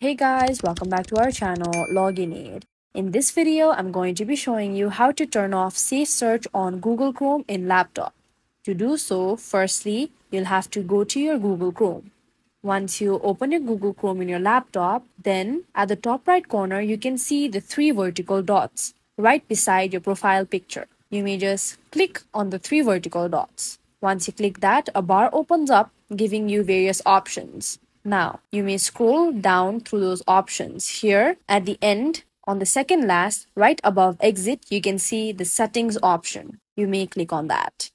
Hey guys, welcome back to our channel Login Aid. In this video, I'm going to be showing you how to turn off Safe Search on Google Chrome in laptop. To do so, firstly, you'll have to go to your Google Chrome. Once you open your Google Chrome in your laptop, then at the top right corner, you can see the three vertical dots right beside your profile picture. You may just click on the three vertical dots. Once you click that, a bar opens up giving you various options. Now, you may scroll down through those options. Here at the end, on the second last, right above exit, you can see the settings option. You may click on that.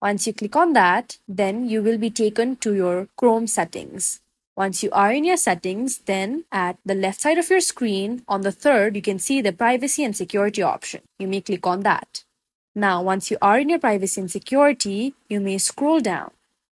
Once you click on that, then you will be taken to your Chrome settings. Once you are in your settings, then at the left side of your screen, on the third, you can see the privacy and security option. You may click on that. Now, once you are in your privacy and security, you may scroll down.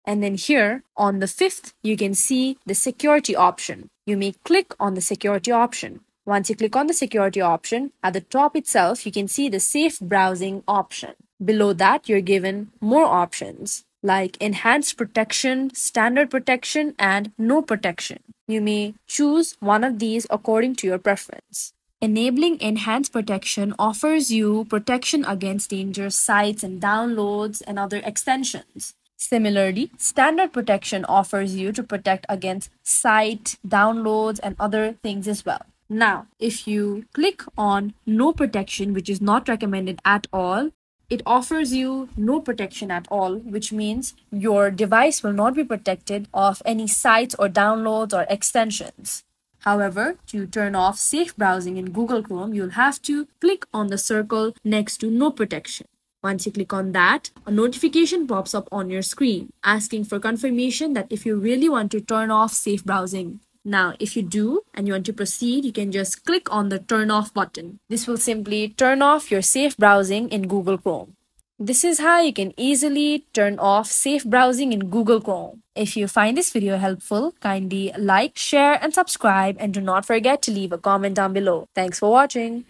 And then here on the fifth, you can see the security option. You may click on the security option. Once you click on the security option, at the top itself, you can see the safe browsing option. Below that, you're given more options like enhanced protection, standard protection, and no protection. You may choose one of these according to your preference. Enabling enhanced protection offers you protection against dangerous sites and downloads and other extensions. Similarly, standard protection offers you to protect against site, downloads, and other things as well. Now, if you click on no protection, which is not recommended at all, it offers you no protection at all, which means your device will not be protected of any sites or downloads or extensions. However, to turn off safe browsing in Google Chrome, you'll have to click on the circle next to no protection. Once you click on that, a notification pops up on your screen asking for confirmation that if you really want to turn off safe browsing. Now, if you do and you want to proceed, you can just click on the turn off button. This will simply turn off your safe browsing in Google Chrome. This is how you can easily turn off safe browsing in Google Chrome. If you find this video helpful, kindly like, share, and subscribe, and do not forget to leave a comment down below. Thanks for watching.